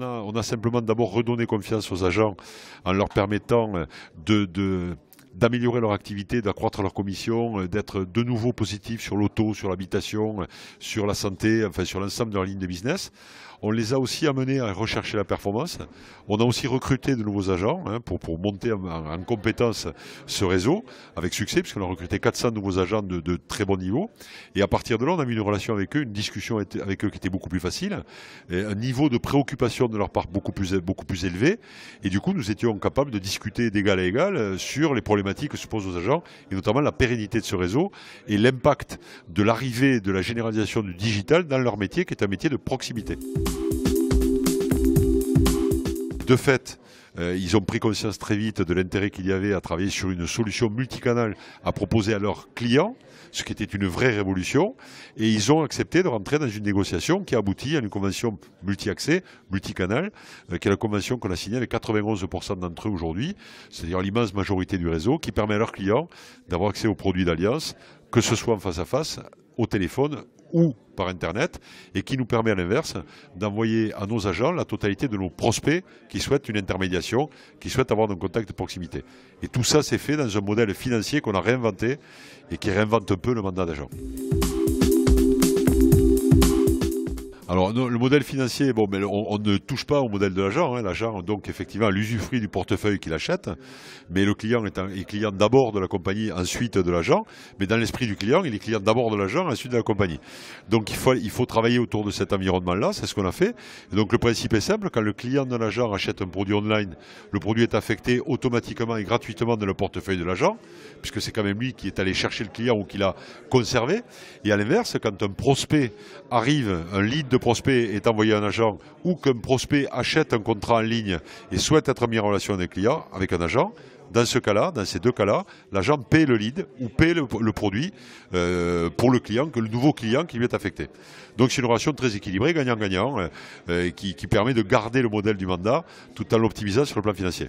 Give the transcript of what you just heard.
a simplement d'abord redonné confiance aux agents en leur permettant de, d'améliorer leur activité, d'accroître leur commission, d'être de nouveau positifs sur l'auto, sur l'habitation, sur la santé, enfin sur l'ensemble de leur ligne de business. On les a aussi amenés à rechercher la performance. On a aussi recruté de nouveaux agents hein, pour, pour monter en, en, compétence ce réseau avec succès, puisqu'on a recruté 400 nouveaux agents de, très bon niveau. Et à partir de là, on a mis une relation avec eux, une discussion avec eux qui était beaucoup plus facile, un niveau de préoccupation de leur part beaucoup plus, beaucoup plus élevé. Et du coup, nous étions capables de discuter d'égal à égal sur les problématiques que se posent aux agents, et notamment la pérennité de ce réseau et l'impact de l'arrivée de la généralisation du digital dans leur métier, qui est un métier de proximité. De fait, euh, ils ont pris conscience très vite de l'intérêt qu'il y avait à travailler sur une solution multicanale à proposer à leurs clients, ce qui était une vraie révolution. Et ils ont accepté de rentrer dans une négociation qui a abouti à une convention multi-accès, multicanal, euh, qui est la convention qu'on a signée avec 91% d'entre eux aujourd'hui, c'est-à-dire l'immense majorité du réseau, qui permet à leurs clients d'avoir accès aux produits d'Alliance, que ce soit en face à face, au téléphone ou par Internet et qui nous permet à l'inverse d'envoyer à nos agents la totalité de nos prospects qui souhaitent une intermédiation, qui souhaitent avoir un contact de proximité. Et tout ça, c'est fait dans un modèle financier qu'on a réinventé et qui réinvente peu le mandat d'agent. Alors le modèle financier, bon, mais on, ne touche pas au modèle de l'agent. Hein. L'agent donc effectivement l'usufruit du portefeuille qu'il achète, mais le client est, un, client d'abord de la compagnie, ensuite de l'agent. Mais dans l'esprit du client, il est client d'abord de l'agent, ensuite de la compagnie. Donc il faut, il faut travailler autour de cet environnement-là. C'est ce qu'on a fait. Donc le principe est simple quand le client de l'agent achète un produit online, le produit est affecté automatiquement et gratuitement dans le portefeuille de l'agent, puisque c'est quand même lui qui est allé chercher le client ou qui l'a conservé. Et à l'inverse, quand un prospect arrive, un lead de prospect est envoyé un agent ou qu'un prospect achète un contrat en ligne et souhaite être mis en relation avec, client, avec un agent, dans ce cas-là, dans ces deux cas-là, l'agent paie le lead ou paie le, produit euh, pour le client, que le nouveau client qui lui est affecté. Donc c'est une relation très équilibrée, gagnant-gagnant, euh, euh, qui permet de garder le modèle du mandat tout en l'optimisant sur le plan financier.